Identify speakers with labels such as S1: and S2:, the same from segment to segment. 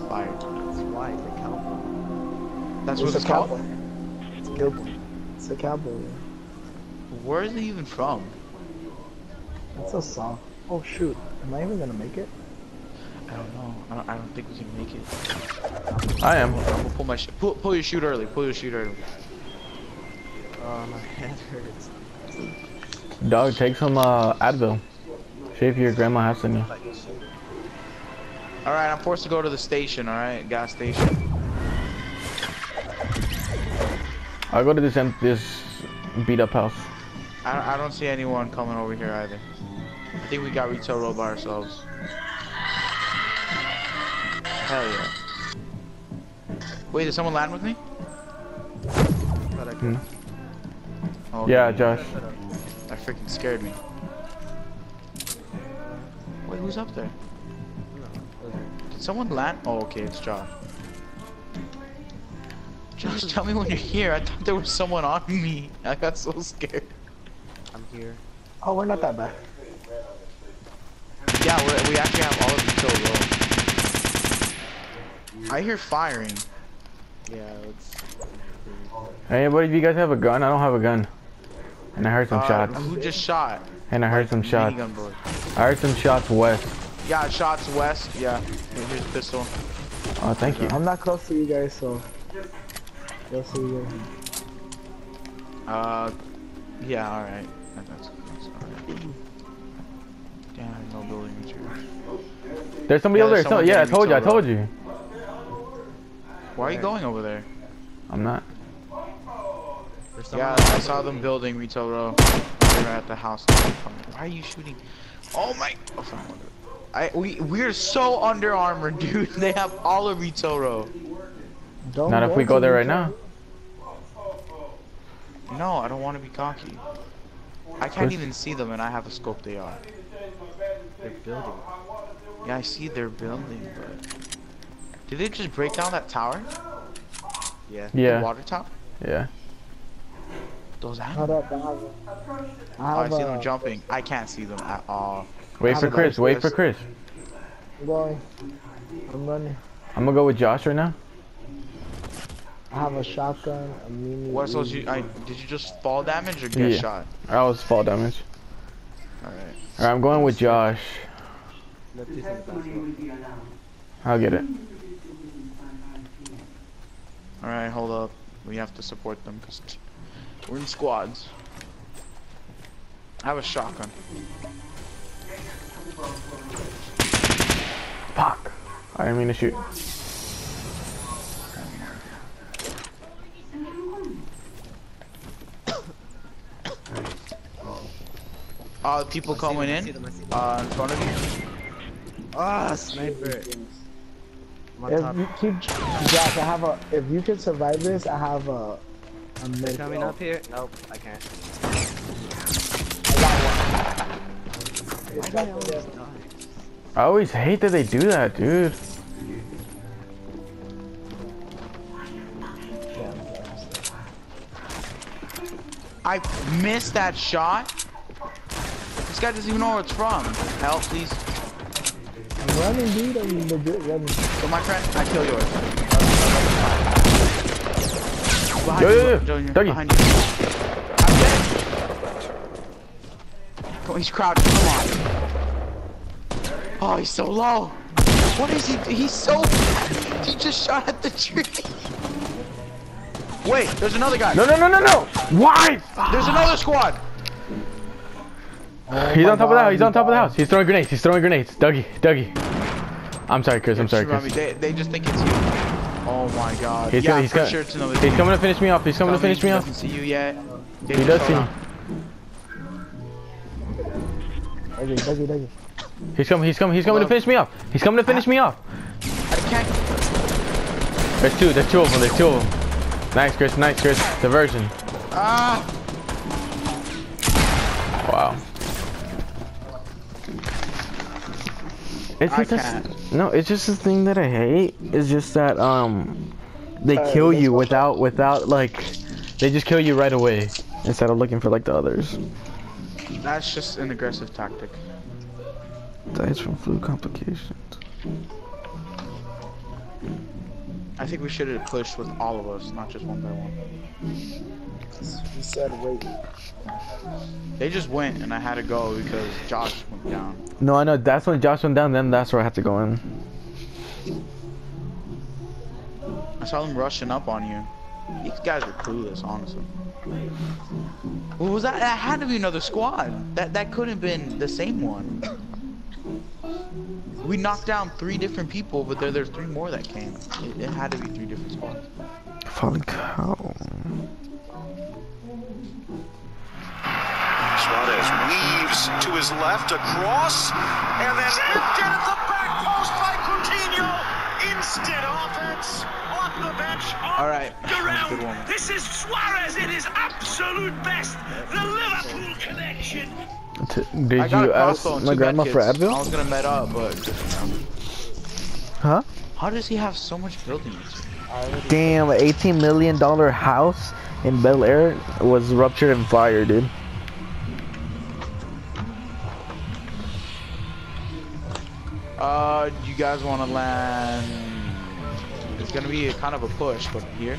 S1: inspired.
S2: That's why the cowboy.
S1: That's
S3: It's
S1: what
S3: a
S1: it's called?
S3: cowboy. It's cowboy. It's a cowboy.
S1: Where is it even from?
S3: It's a song. Oh shoot. Am I even gonna make it?
S1: I don't know. I don't, I don't think we can make it.
S4: I am.
S1: I'm gonna pull my sh pull, pull your chute early. Pull your chute early.
S2: Oh, my head hurts.
S4: Dog, take some uh, Advil. See if your grandma has any.
S2: Like shit.
S1: All right, I'm forced to go to the station. All right, gas station.
S4: I'll go to this em- this beat up house.
S1: I, I don't see anyone coming over here either. I think we got retail row by ourselves. Hell yeah. Wait, did someone land with me?
S2: I
S4: Hmm.
S1: Oh,
S4: Yeah. Josh.
S1: That freaking scared me. Wait, who's up there? Did someone land? Oh, okay, it's Josh. Josh, tell me when you're here. I thought there was someone on me. I got so scared.
S2: I'm here.
S3: Oh, we're not that bad.
S1: Yeah, we're, we actually have all of retail row. I hear firing.
S2: Yeah, it's.
S4: Anybody, if you guys have a gun, I don't have a gun. And I heard some
S1: Uh,
S4: shots.
S1: Who just shot?
S4: And I heard some shots.
S1: Minigun.
S4: I heard some shots west.
S1: Yeah, shots west. Yeah. Here's a pistol.
S4: Oh, thank you.
S3: I'm not close to you guys, so. We'll see you guys.
S1: Uh, yeah, alright. That- That's, that's alright. Damn, no building materials.
S4: There's somebody
S1: Yeah,
S4: over there.
S1: there's
S4: So, yeah, I told you. I told you.
S1: Why are you going over there?
S4: I'm not.
S1: Yeah, I saw them building retail row. They're at the house. Why are you shooting? Oh my! Oh, fine, whatever. I we we're so under armored, dude. They have all of retail row.
S3: Don't
S4: Not if we go there right now.
S1: No, I don't want to be cocky. I can't even see them, and I have a scope. They are.
S2: They're building.
S1: Yeah, I see they're building, but did they just break down that tower?
S2: Yeah.
S1: The
S4: Yeah.
S1: water tower?
S4: Yeah.
S1: Those animals.
S3: I have,
S1: Oh,
S3: I
S1: I see them jumping. I can't see them at all.
S4: Wait for Chris. Wait for? Chris.
S3: I'm going. I'm running.
S4: I'm gonna go with Josh right now.
S3: I have a shotgun, a mini.
S1: What? So you, I, did you just fall damage or get
S4: Yeah.
S1: shot?
S4: I was fall damage.
S1: All right.
S4: Alright, I'm going with Josh.
S2: Let's do some basketball.
S4: I'll get it.
S1: All right. Hold up. We have to support them because we're in squads. I have a shotgun.
S4: Fuck. I didn't mean to shoot.
S1: Uh, people
S2: I
S1: coming
S2: them,
S1: in.
S2: them, I see them.
S1: Uh, in front of you.
S2: Ah, sniper. I'm
S3: If
S2: top.
S3: you keep, Josh, I have a. If you can survive this, I have a. A
S2: They're coming up here? Nope, I can't.
S3: It's back there.
S4: I always hate that they do that, dude.
S1: I missed that shot. This guy doesn't even know where it's from. Help, please.
S3: I'm running, dude. I'm legit running.
S1: So my friend, I kill yours. Behind
S4: Yo,
S1: you,
S4: yo, yo.
S1: Junior,
S4: Dougie.
S1: Behind you. I'm dead. On, he's crouching. Come on. Oh, he's so low. What is he? He's so. He just shot at the tree. Wait, there's another guy.
S4: No, no, no, no, no! Why?
S1: There's another squad.
S4: He's on top of the house. He's on top of the house. He's throwing grenades. He's throwing grenades. Dougie, Dougie. I'm sorry, Chris. I'm sorry,
S1: Shoot on me.
S4: Chris.
S1: They, they just think it's you. Oh my god.
S4: He's
S1: yeah,
S4: gonna, he's
S1: for
S4: gonna,
S1: sure it's
S4: he's coming to finish me off. He's coming to finish me off.
S1: Doesn't see you yet.
S4: He does see me.
S3: Dougie, Dougie, Dougie.
S4: He's coming. He's coming. He's coming to finish me off. He's coming to finish me off.
S1: I can't.
S4: There's two. There's two of them. There's two of them. Nice, Chris. Nice, Chris. Diversion.
S1: Ah!
S4: Wow. It's
S1: I
S4: just
S1: can't.
S4: no. It's just the thing that I hate. Is just that um, they
S3: Uh,
S4: kill you without without like, they just kill you right away instead of looking for like the others.
S1: That's just an aggressive tactic.
S4: Dies from flu complications.
S1: I think we should have pushed with all of us, not just one by one.
S3: He said wait.
S1: They just went and I had to go because Josh went down.
S4: No, I know. That's when Josh went down. Then that's where I had to go in.
S1: I saw them rushing up on you. These guys are clueless, honestly. What was that? That had to be another squad. That that couldn't have been the same one. We knocked down three different people, but there there's three more that came. It, it had to be three different spots.
S4: Holy cow.
S5: Suarez weaves to his left across and then lifted at the back post by Coutinho. Instant offense off the bench.
S1: All right, good
S5: Around.
S1: one.
S5: This is Suarez in his absolute best. The Liverpool connection.
S4: T- Did you ask my grandma
S1: med
S4: for
S1: kits. I was gonna med up, but
S4: Huh?
S1: how does he have so much buildings?
S4: Damn, an 18 million dollar house in Bel Air was ruptured in fire, dude.
S1: Uh, you guys want to land? It's gonna be a kind of a push, but here.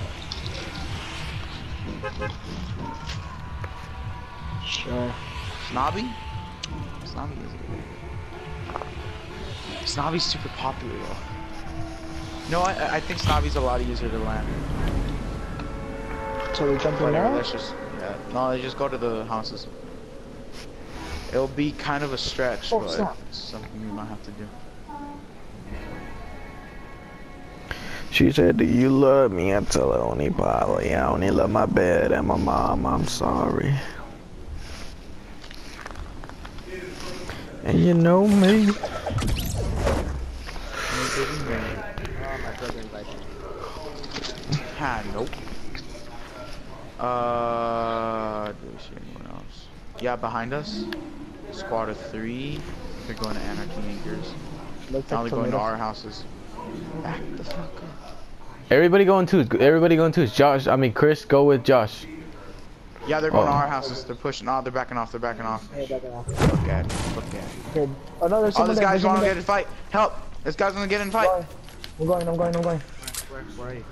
S3: Sure.
S1: Snobby? Snobby is Snobby's super popular though. No, I, I think Snobby's a lot easier to land.
S3: So we jumping
S1: Whatever,
S3: now?
S1: let's just, yeah. No, let's just go to the houses. It'll be kind of a stretch,
S3: Oh,
S1: but
S3: snap.
S1: it's something we might have to do.
S4: She said, do you love me? I tell her only probably I only love my bed and my mom. I'm sorry. And you know me.
S2: My brother invited me.
S1: Ha, nope. Uh, do we see anyone else? Yeah, behind us. Squad of three. They're going to Anarchy Acres.
S3: Looks
S1: Now
S3: like
S1: they're going to our houses. Back the fuck up.
S4: Everybody going twos. Everybody going twos. Josh, I mean Chris, go with Josh.
S1: Yeah, they're going to
S4: Oh.
S1: our houses. They're pushing. Oh, they're backing off. They're backing off.
S3: Hey, back it off.
S1: Look at it. Look at it.
S3: Okay. Oh no, there's
S1: Oh, this guy's
S3: there's
S1: want
S3: someone
S1: to get in fight. Help! This guy's gonna get in fight.
S3: I'm going, I'm going, I'm going.
S2: Where, where are you?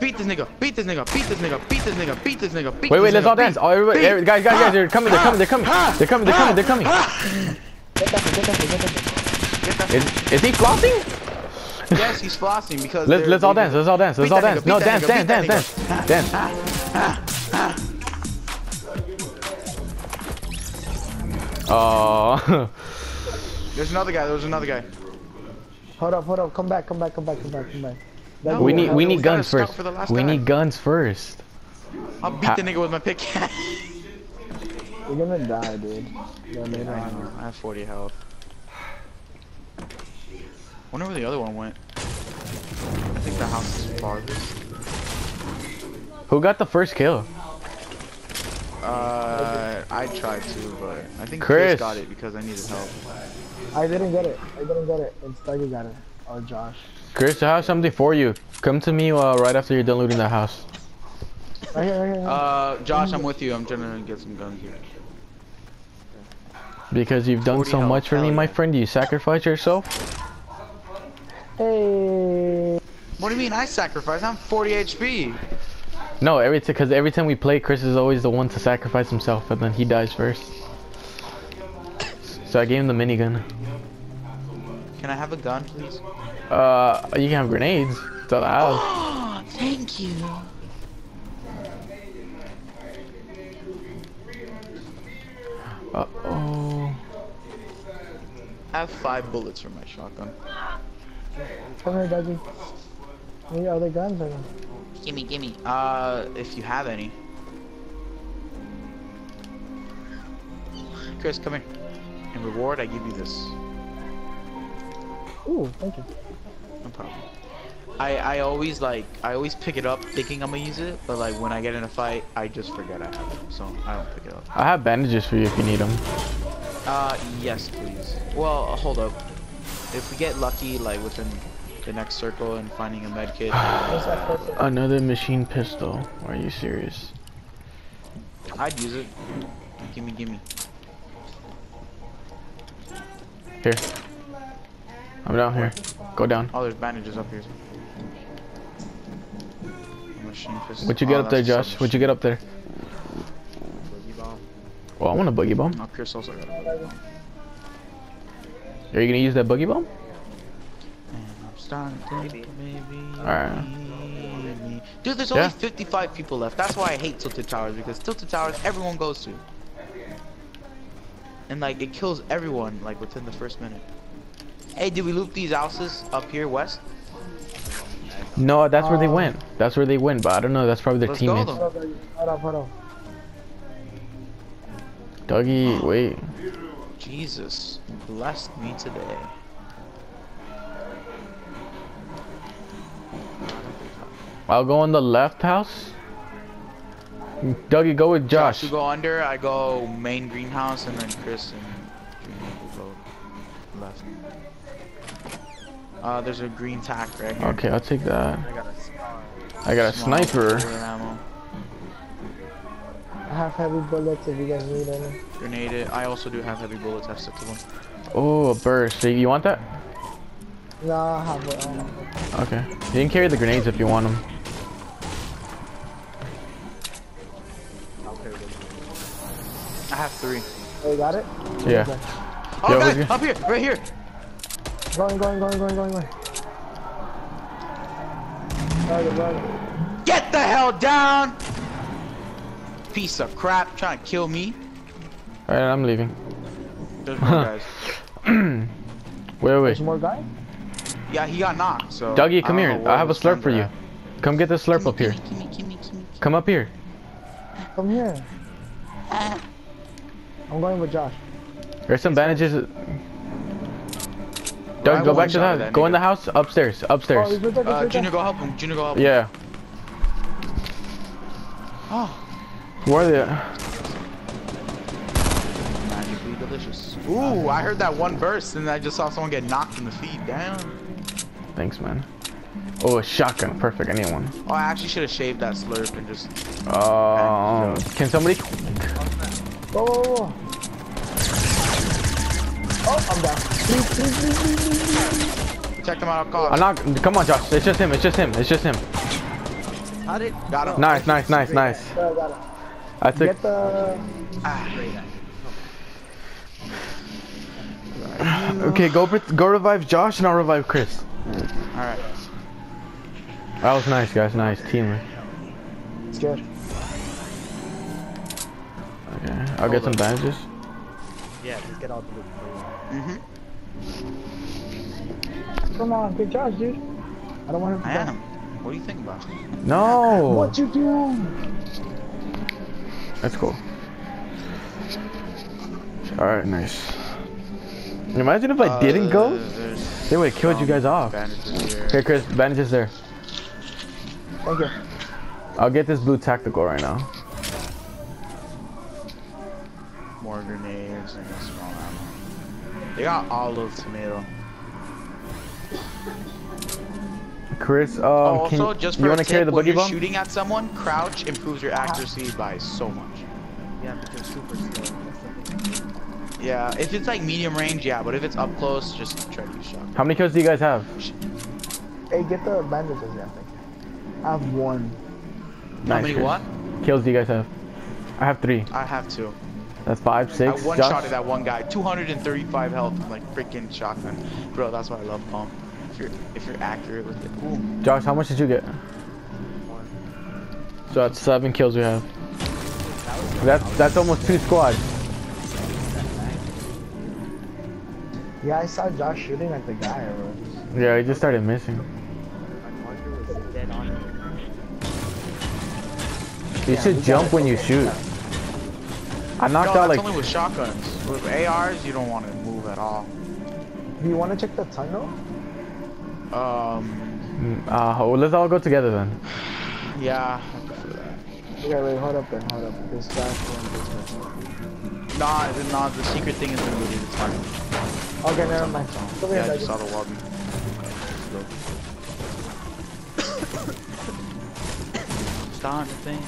S1: Beat this nigga. Beat this nigga. Beat this nigga. Beat this nigga. Beat this nigga. Beat
S4: Wait, wait,
S1: this
S4: let's all dance. Oh, everybody,
S1: beat-
S4: guys, guys, guys, they're coming, they're coming, they're coming. Ah. They're coming, they're coming, they're coming.
S3: Get that, get that, get that-
S4: Is, is he flossing?
S1: Yes, he's flossing because.
S4: Let's, let's all dance, let's all dance, let's all dance. No, dance, dance, dance, dance, dance. Oh,
S1: There's another guy. There's another guy.
S3: Hold up, hold up. Come back, come back, come back, come back, come back.
S1: No,
S4: we need, we
S1: we
S4: need guns first.
S1: for the last
S4: We
S1: guy.
S4: need guns first.
S1: I'll beat
S4: Ha-
S1: the nigga with my pickaxe.
S3: You're gonna die, dude. Yeah, later
S1: I
S3: on.
S1: know. I have 40 health. Wonder where the other one went. I think the house is farthest.
S4: Who got the first kill?
S1: Uh, I tried to, but I think
S4: Chris.
S1: Chris got it because I needed help.
S3: I didn't get it. I didn't get it. It's Dougie got it. Or Josh.
S4: Chris, I have something for you. Come to me uh, right after you're done looting the house.
S3: Right here, right here.
S1: Uh, Josh, I'm with you. I'm trying to get some guns here.
S4: Because you've done so much for me, my
S1: yeah.
S4: friend. You sacrificed yourself.
S3: hey.
S1: What do you mean I sacrificed? I'm 40 HP.
S4: No, every because every time we play, Chris is always the one to sacrifice himself, and then he dies first. So I gave him the minigun.
S1: Can I have a gun, please?
S4: Uh, you can have grenades. It's all I.
S1: Oh, thank you.
S4: Uh oh.
S1: I have five bullets for my shotgun.
S3: Come here, Dougie. Any other guns or no?
S1: Gimme, gimme. Uh, if you have any. Chris, come here. In reward, I give you this.
S3: Ooh, thank you.
S1: No problem. I I always like I always pick it up thinking I'm gonna use it, but like when I get in a fight, I just forget I have it, so I don't pick it up.
S4: I have bandages for you if you need them.
S1: Uh, yes, please. Well, hold up. If we get lucky, like within the next circle and finding a med kit,
S3: What's that person?
S4: Another machine pistol. Are you serious?
S1: I'd use it. Gimme, gimme.
S4: Here. I'm down here. Go down.
S1: Oh, there's bandages up here.
S4: What you get
S1: Oh,
S4: up there, Josh? What you get up there?
S2: Bomb.
S4: Well, I want a boogie bomb.
S1: Chris also got it.
S4: Are you gonna use that boogie bomb?
S1: Maybe.
S4: Alright.
S1: Dude, there's only
S4: Yeah.
S1: 55 people left. That's why I hate Tilted Towers because Tilted Towers everyone goes to. And like it kills everyone like within the first minute. Hey, did we loop these houses up here west?
S4: No, that's where they
S3: Uh,
S4: went. That's where they went, but I don't know. That's probably their
S1: Let's
S4: teammates.
S1: then.
S3: Hold up, hold up, hold up.
S4: Dougie, wait.
S1: Jesus blessed me today.
S4: I'll go in the left house. Dougie, go with Josh.
S1: Josh, you go under, I go main greenhouse, and then Chris and Junior go left. Uh, there's a green tack right here.
S4: Okay, I'll take that.
S2: I got a scar.
S4: I got a sniper.
S1: ammo.
S3: I have heavy bullets if you guys need any.
S1: Grenade. it. I also do have heavy bullets. I have six of them.
S4: Oh, a burst. So you want that?
S3: Nah, I have it. Um,
S4: Okay. You can carry the grenades if you want them.
S1: Have three.
S3: oh, you got it?
S4: Yeah.
S3: Okay.
S1: Oh,
S4: Yo,
S1: guys, up here, right here.
S3: Going, going, going, going, going, going. Target, target.
S1: Get the hell down! Piece of crap, trying to kill me.
S4: Alright, I'm leaving.
S1: There's more guys.
S4: Wait, wait.
S3: There's more guys?
S1: Yeah, he got knocked. So.
S4: Dougie, come
S1: don't
S4: here. I have a slurp for
S1: are
S4: you.
S1: at.
S4: Come get the slurp up here. Come up here.
S3: Come here. Uh, I'm going with Josh.
S4: There's some bandages.
S1: I
S4: Doug, go back to the house.
S1: that
S4: Go in the house upstairs.
S3: Oh,
S4: Upstairs.
S3: he's there,
S1: Uh, Junior, go help him. Junior, go help him.
S4: Yeah.
S1: Oh,
S4: Where are they? at?
S1: magically delicious. Ooh, I heard that one burst and I just saw someone get knocked in the feet. Damn.
S4: Thanks, man. Oh, a shotgun. Perfect. I need one.
S1: Oh, I actually should have shaved that slurp and just.
S4: Um, can somebody?
S3: Whoa, whoa, whoa. Oh, I'm down. Please, please, please, please, please, please.
S1: Check them out. Call.
S4: I'm not. Come on, Josh. It's just him. It's just him. It's just him.
S2: How did?
S1: Got him.
S4: Nice, nice, nice, nice.
S3: There, I got it.
S4: I took.
S3: Get the...
S4: Okay, go go revive Josh and I'll revive Chris.
S1: All right.
S4: That was nice, guys. Nice teamwork.
S3: It's good.
S4: I'll get some bandages.
S2: Yeah, just get all the loot for you.
S1: Mhm.
S3: Come on, good job, dude. I don't want him to
S1: I
S3: die.
S1: am. What do you think about?
S4: No.
S3: What you doing?
S4: That's cool. Alright, nice. Imagine if I didn't go,
S1: Uh,
S4: they would have killed you guys off.
S1: bandages here.
S4: Chris, bandages there.
S3: Thank you.
S4: I'll get this blue tactical right now.
S1: Grenades and a small ammo. They got olive tomato.
S4: Chris, um,
S1: oh,
S4: can
S1: also,
S4: you,
S1: just
S4: you want to carry
S1: tip,
S4: the
S1: when
S4: boogie
S1: you're
S4: bomb?
S1: shooting at someone, crouch improves your accuracy by so much.
S2: Yeah, but you're super slow. That's the thing.
S1: Yeah, if it's like medium range, yeah, but if it's up close, just try to use shotgun.
S4: How many kills do you guys have?
S3: Hey, get the bandages, yeah, thank you. I have one.
S4: Nice How
S1: many
S4: Chris.
S1: what?
S4: Kills do you guys have? I have three.
S1: I have two.
S4: That's five, six.
S1: I one
S4: Josh?
S1: shot at that one guy, 235 health, like freaking shotgun. Bro, that's why I love pump. If you're if you're accurate with it. Ooh.
S4: Josh, how much did you get? So that's seven kills we have. That's that's almost two squads.
S3: Yeah, I saw Josh shooting at the guy. Or...
S4: Yeah, he just started missing.
S2: My marker was dead on.
S4: You should jump when you shoot. I
S1: No,
S4: knocked
S1: that's
S4: out like
S1: only with shotguns. With ARs, you don't want to move at all.
S3: Do you want to check the tunnel?
S1: Um,
S4: Mm, uh, well, let's all go together then.
S1: yeah, I prefer that.
S3: Okay, wait, hold up then, hold up. This guy's going this way.
S1: Nah, the, nah, the secret thing is in the movie. It's fine.
S3: Okay, never mind. Come here,
S1: Yeah, I
S3: Megan.
S1: just saw the lobby. Let's go. Starting to think.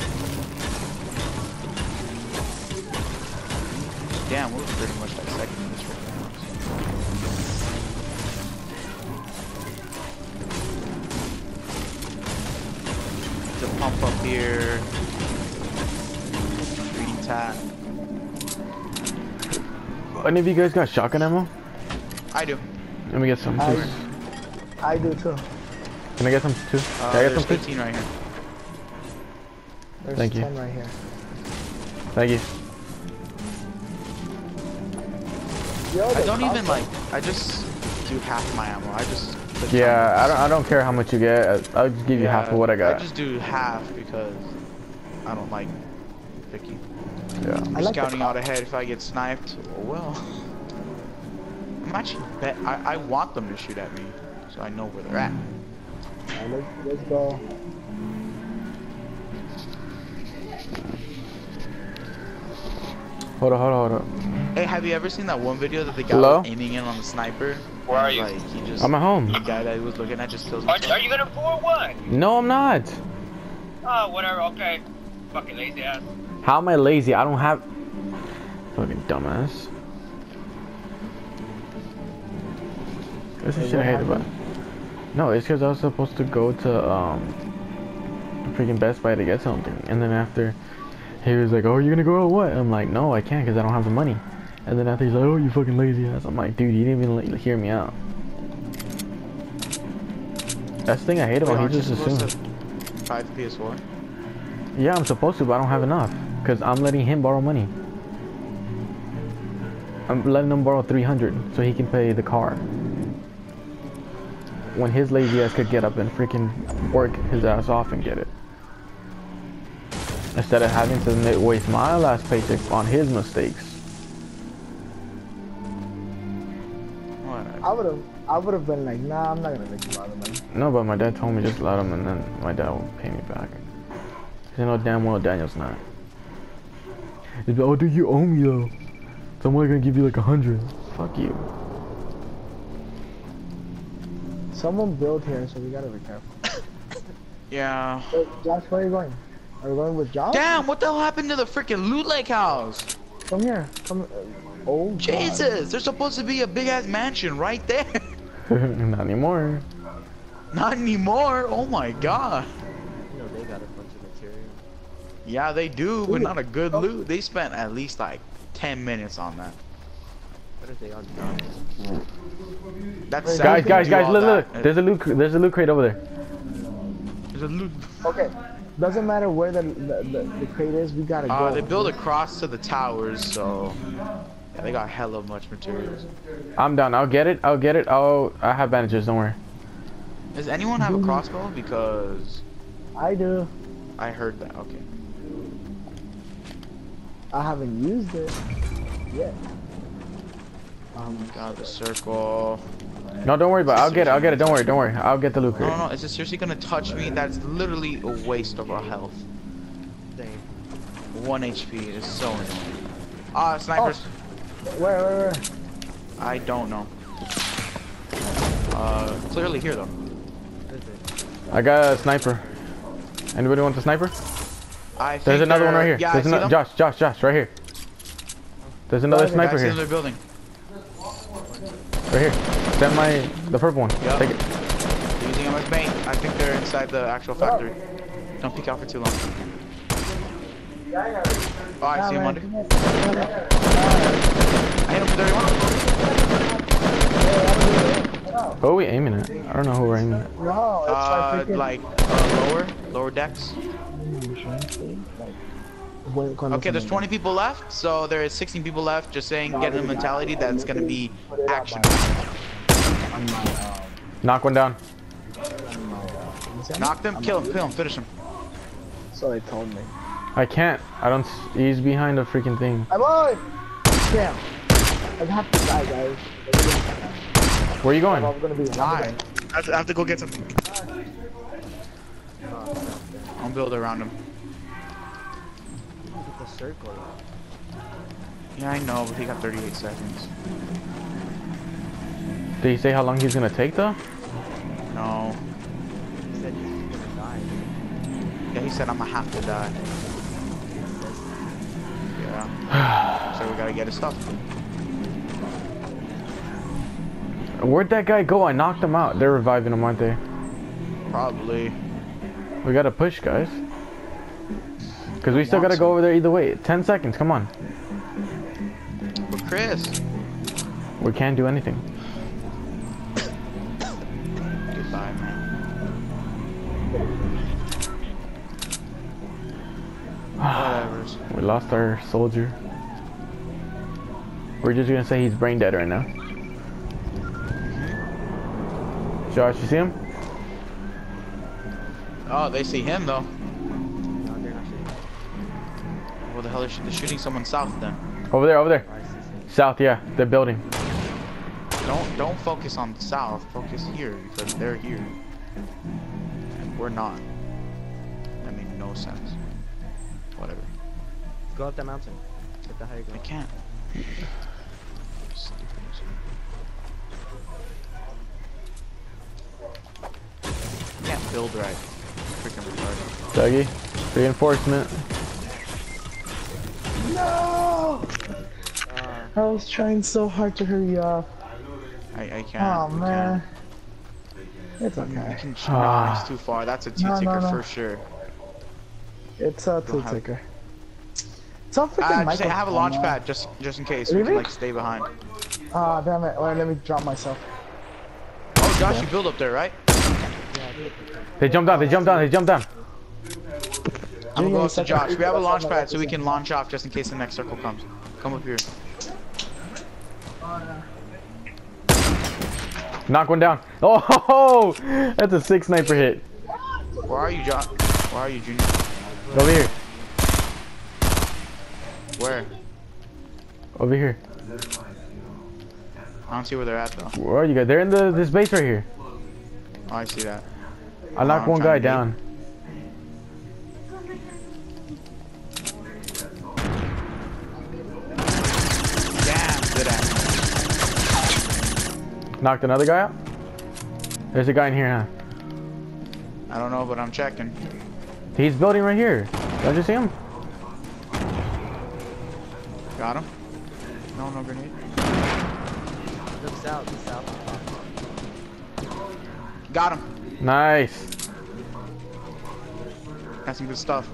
S1: Damn, we're pretty much like dissecting this right now. to pump up here. Green tap.
S4: Any of you guys got shotgun ammo?
S1: I do.
S4: Let me get some
S3: I,
S4: too.
S3: I do too.
S4: Can I get some too?
S1: Uh,
S4: Can I get some too?
S1: 15 right here.
S3: There's
S4: Thank you.
S3: 10 right here.
S4: Thank you.
S3: Yo,
S1: I don't even like. I just do half my ammo. I just.
S4: Yeah, I don't. I don't care how much you get. I- I'll just give you half of what I got.
S1: I just do half because I don't like picky.
S4: Yeah.
S3: I
S1: I'm
S3: like
S1: scouting out ahead if I get sniped. Oh well. I'm actually bet. I, I want them to shoot at me, so I know where they're at.
S3: Alright, let's, let's go.
S4: Hold on, hold on, hold on.
S1: Hey, have you ever seen that one video that the guy
S4: Hello?
S1: was aiming in on the sniper?
S6: Where are you?
S1: Like he just.
S4: I'm at home.
S1: The guy that he was looking at just kills
S6: Are,
S1: himself.
S6: are you gonna pour what?
S4: No, I'm not.
S6: Oh, whatever. Okay. Fucking lazy ass.
S4: How am I lazy? I don't have. Fucking dumbass. This is
S3: Wait,
S4: shit I
S3: what
S4: hate about. No, it's because I was supposed to go to um, freaking Best Buy to get something, and then after, he was like, "Oh, you're gonna go out what?" I'm like, "No, I can't because I don't have the money." And then after he's like, "Oh, you fucking lazy ass," I'm like, "Dude, you didn't even like, hear me out." That's the thing I hate about.
S1: aren't
S4: He just assumes.
S1: to Five PS4.
S4: Yeah, I'm supposed to, but I don't have enough. Because I'm letting him borrow money. I'm letting him borrow 300 so he can pay the car. When his lazy ass could get up and freaking work his ass off and get it. Instead of having to waste my last paycheck on his mistakes.
S3: Would have, I would have been like, nah, I'm not gonna make a lot of money.
S4: No, but my dad told me just let him and then my dad will pay me back. you know damn well Daniel's not. He's like, oh dude, you owe me though. So I'm only gonna give you like a hundred. Fuck you.
S3: Someone built here, so we gotta be careful.
S1: Yeah.
S3: Hey, Josh, where are you going? Are you going with Josh?
S1: Damn, what the hell happened to the freaking loot lake house?
S3: Come here. Come. Uh, oh. God.
S1: Jesus, there's supposed to be a big ass mansion right there.
S4: not anymore.
S1: Not anymore. Oh my god.
S2: You know they got a bunch of material.
S1: Yeah, they do, but
S3: Ooh.
S1: not a good loot. They spent at least like 10 minutes on that.
S2: What if they already got?
S1: That's
S3: Hey,
S1: sad
S4: Guys, guys, guys, look,
S1: that.
S4: look. There's a loot. There's a loot crate over there.
S1: There's a loot.
S3: Okay. Doesn't matter where the the, the, the crate is. We gotta
S1: Uh,
S3: go.
S1: they build across to the towers, so yeah, they got hella much materials.
S4: I'm done. I'll get it. I'll get it. I'll. I have bandages. Don't worry.
S1: Does anyone have a crossbow? Because
S3: I do.
S1: I heard that. Okay.
S3: I haven't used it yet. Um,
S1: God, the circle.
S4: No, don't worry about. it. I'll get it. I'll get it. Don't worry. Don't worry. I'll get the loot
S1: No,
S4: crate.
S1: no, no. Is it seriously gonna touch me? That's literally a waste of our health.
S2: Same.
S1: One HP is so annoying. Ah, snipers.
S3: Where, where, where?
S1: I don't know. Uh, clearly here though.
S2: What is it?
S4: I got a sniper. Anybody want the sniper?
S1: I
S4: There's another one right here.
S1: Yeah,
S4: There's
S1: I see
S4: another.
S1: them.
S4: Josh, Josh, Josh, right here. There's another
S3: Guys,
S1: Guys,
S4: sniper
S1: see
S4: here.
S1: them, building.
S4: Right here. Send my the purple one.
S1: Yup.
S4: Take it.
S1: They're using them as bait. I think they're inside the actual factory. Don't peek out for too long. Oh, I see him under.
S4: Who are we aiming at? I don't know who we're aiming at.
S3: No, it's
S1: Uh,
S3: like
S1: uh, lower, lower decks. Okay, there's 20 people left, so there is 16 people left. Just saying, get in the mentality that's gonna be action.
S3: on my,
S4: Knock one down.
S3: on my, what's that?
S1: Knock them, kill him, kill him, finish him.
S3: So they told me.
S4: I can't. I don't. He's behind a freaking thing.
S3: I'm on! Damn. I have to die, guys.
S4: Where are you going?
S3: I'm gonna be
S1: Die. I have, to, I have to go get something. I'll build around him.
S2: Look at the circle.
S1: Yeah, I know, but he got 38 seconds.
S4: Did he say how long he's gonna take though?
S1: No.
S2: He said he's gonna die.
S1: Yeah, he said I'm gonna have to die. Yeah. so we gotta get his stuff.
S4: Where'd that guy go? I knocked him out. They're reviving him, aren't they?
S1: Probably.
S4: We gotta push, guys. Cause we still gotta go over there either way. Ten seconds, come on.
S1: But Chris.
S4: We can't do anything.
S1: Goodbye, man. Whatever.
S4: We lost our soldier. We're just gonna say he's brain dead right now. Josh, you see him?
S1: Oh, they see him though.
S2: No, they're not shooting.
S1: What the hell? They're, they're shooting someone south then.
S4: Over there, over there.
S2: Oh, I see, see.
S4: South, yeah, They're building.
S1: Don't don't focus on south. Focus here because they're here, and we're not. That made no sense. Whatever.
S2: Go up that mountain. Get the higher
S1: I
S2: ground.
S1: can't. Stupid. Can't build right. Freaking retarded.
S4: Dougie, reinforcement.
S3: No! I was trying so hard to hurry up.
S1: I, I can't.
S3: Oh man. It's
S1: Can't.
S3: okay.
S1: You can, sh-
S4: Ah.
S1: it's too far. That's a two
S3: No, no,
S1: ticker
S3: no.
S1: for sure.
S3: It's a
S1: Don't
S3: two
S1: have-
S3: ticker. It's all freaking
S1: Uh, just say, have a launch
S3: man.
S1: pad just just in case we can like stay behind.
S3: Ah, damn it. Wait, let me drop myself.
S1: Oh, Josh, you build up there, right?
S4: They jumped down, they jumped down, they jumped down.
S1: I'm gonna go up to. Josh. We have a launch pad so we can launch off just in case the next circle comes. Come up here.
S4: Knock one down. Oh, that's a six sniper hit.
S1: Where are you, Josh? Where are you, Junior?
S4: Over here,
S1: Where?
S4: over here.
S1: I don't see where they're at though.
S4: Where are you guys? They're in the this base right here.
S1: Oh, I see that.
S4: I knocked one guy down.
S1: Damn, good at.
S4: Knocked another guy out. There's a guy in here, huh?
S1: I don't know, but I'm checking.
S4: He's building right here. Don't you see him?
S1: Got him. No, no grenade.
S2: Look south, look south.
S1: Got him.
S4: Nice.
S1: Got some good stuff.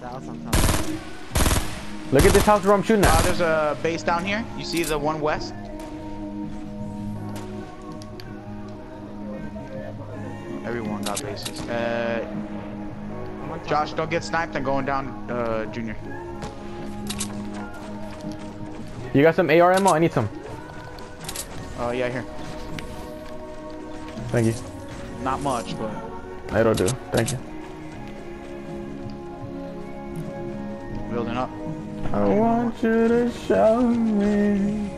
S2: South on top.
S4: Look at this house where I'm shooting
S1: Uh, there's a base down here. You see the one west? Everyone got bases. Uh,
S2: I'm on top.
S1: Josh, don't get sniped. I'm going down, uh, Junior.
S4: You got some AR ammo? I need some.
S1: Oh, yeah, here.
S4: Thank you.
S1: Not much, but
S4: It'll do. Thank you.
S1: building up.
S4: I want you to show me.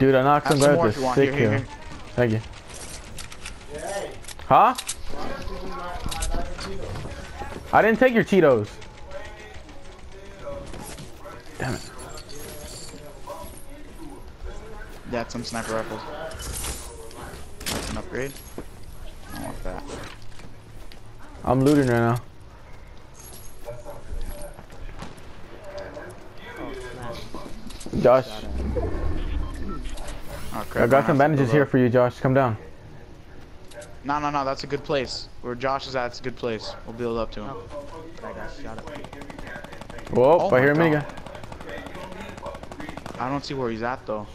S4: Dude, I knocked some guy with a
S1: you
S4: sick
S1: Here, here, here.
S4: Thank you. Huh? I didn't take your Cheetos.
S1: That's some sniper rifles. That's an upgrade. I don't want that.
S4: I'm looting right now.
S2: Oh.
S4: Josh,
S1: Oh, crap.
S4: I got some bandages here for you, Josh. Come down.
S1: No, no, no. That's a good place. Where Josh is at, it's a good place. We'll build up to him.
S2: I oh got shot up.
S4: Whoa,
S1: Oh
S4: I
S1: my
S4: hear a
S1: God.
S4: minigun.
S1: I don't see where he's at though.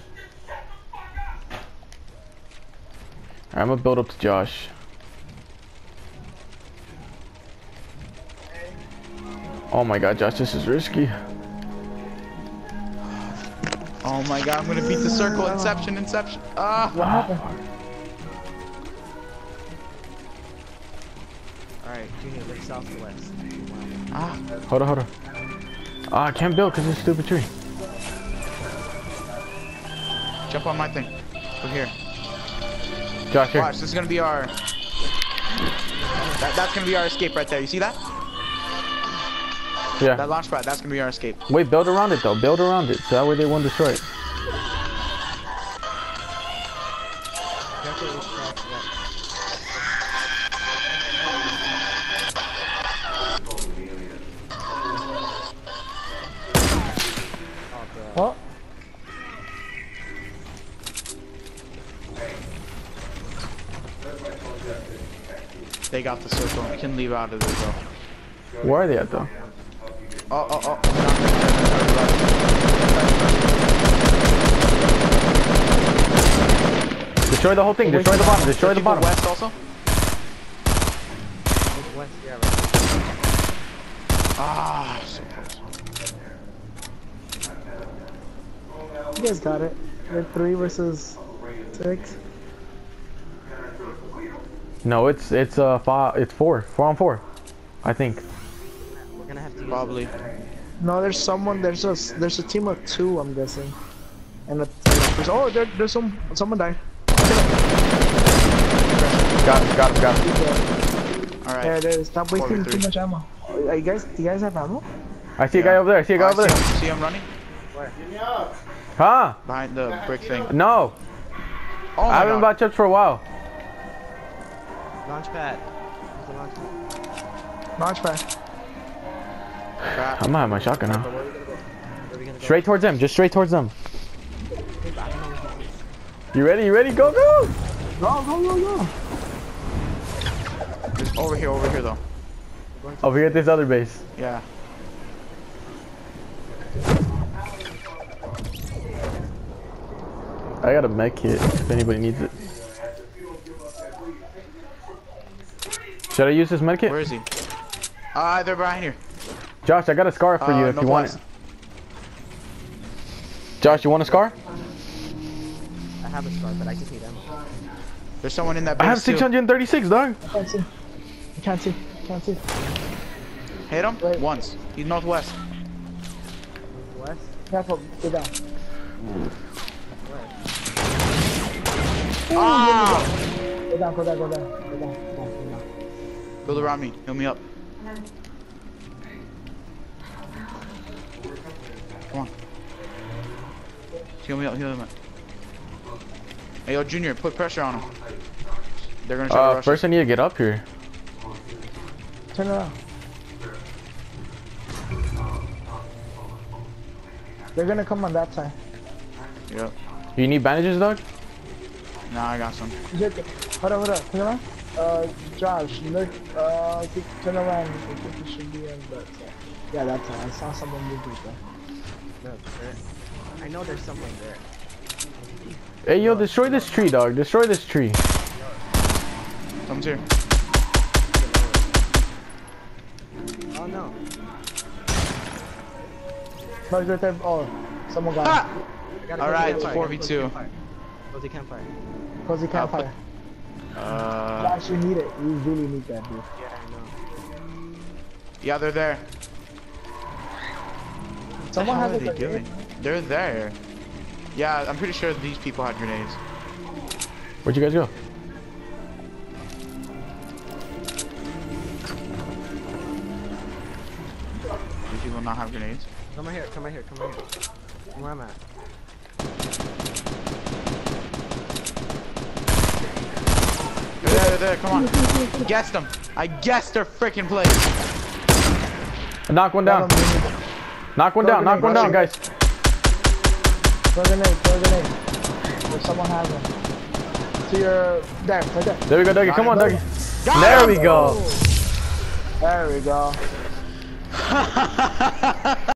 S4: I'm gonna build up to Josh. Oh my god, Josh, this is risky.
S1: Oh my god, I'm gonna beat the circle. Inception, inception. Ah.
S3: What happened?
S2: Alright, Junior, look south to west.
S1: Ah.
S4: Hold on, hold on. Ah, I can't build because this stupid tree.
S1: Jump on my thing. Go here. Watch, this is gonna be our. That, that's gonna be our escape right there. You see that?
S4: Yeah.
S1: That launch pad. That's gonna be our escape.
S4: Wait, build around it though. Build around it. So that way they won't destroy it.
S1: Can leave out of there though.
S4: Where are they at though?
S1: Oh, oh, oh. they're not gonna-
S4: Destroy the whole thing. Destroy the bottom. Destroy the
S1: People
S4: bottom.
S1: West also.
S2: West, yeah, right.
S1: Ah, so close.
S3: You guys got it. You're three versus six.
S4: No, it's it's uh five. It's four. Four on four. I think.
S2: We're gonna have to
S1: Probably.
S3: No, there's someone. There's a there's a team of two. I'm guessing. And a, there's, oh, there, there's some someone died.
S4: Got him. Got him. Got him.
S1: All right.
S3: There, there. Stop wasting too much ammo. Uh, you guys, do you guys have ammo?
S4: I see a guy over there. I see a guy
S1: Oh, I
S4: over
S1: see
S4: there.
S1: him. See him running
S4: Huh?
S1: behind the brick thing.
S4: No.
S1: Oh
S4: I haven't
S1: God.
S4: bought chips for a while.
S2: Launch pad. Launch pad?
S3: Launch pad.
S1: Crap.
S4: I'm gonna have my shotgun now.
S2: Where are we gonna go? Where are we gonna go?
S4: Straight towards them. Just straight towards them.
S2: I don't know where he is.
S4: You ready? You ready? Go go.
S3: Go, go, go, go.
S1: Over here, over here though.
S4: Over here at this other base.
S1: Yeah.
S4: I got a med kit if anybody needs it. Should I use this med kit?
S1: Where is he? Ah, they're behind here.
S4: Josh, I got a scar for you
S1: Uh,
S4: if you want it. Josh, you want a scar?
S2: I have a scar, but I just need ammo.
S1: There's someone in that base
S4: I have
S1: too.
S4: 636, dog.
S3: I can't see. I can't see. I can't see.
S1: Hit him
S3: Wait.
S1: once. He's northwest.
S2: West?
S3: Careful. Go down.
S1: Ah!
S3: Go down. Go down. Go down.
S1: Build around me. Heal me up. Come on. Heal me up. Heal me up. Hey, yo, Junior, put pressure on him. They're gonna try to
S4: Uh,
S1: rush
S4: first I need to get up here.
S3: Turn around. They're gonna come on that side.
S1: us. Yep.
S4: You need bandages, dog?
S1: Nah, I got some.
S3: Hold on, hold on. Turn around. Uh, Josh, look. Uh, I think turn around. I think you should be on that side. Yeah, that's side. I saw someone move right there.
S2: No, there. I know there's someone there.
S4: Hey, yo, destroy this tree, dog. Destroy this tree.
S1: Someone's here.
S2: Oh no.
S3: No, he's right there. Oh, someone got
S1: Ah!
S3: him.
S2: I gotta
S1: All
S2: go to
S1: right, it's
S2: campfire.
S1: 4v2.
S2: Cozy campfire.
S3: Cozy campfire.
S1: Uh,
S3: Josh, you need it. You really need that, dude.
S2: Yeah, I know.
S1: yeah, they're there.
S3: Someone
S1: what
S3: has
S1: the
S3: a
S1: hell are they
S3: grenade.
S1: doing? They're there. Yeah, I'm pretty sure these people had grenades.
S4: Where'd you guys go?
S1: These people not have grenades.
S2: Come right here, come right here, come right here. Come where I'm at.
S1: They're there, there. Come on. Guessed them. I guessed their freaking place.
S4: Knock one down. Knock one down. Knock one down, guys.
S3: Throw grenade. Throw grenade. There's someone has one. To your there, right there.
S4: There we go, Dougie. Come on, Dougie.
S1: Got
S4: There we go.
S3: There we go.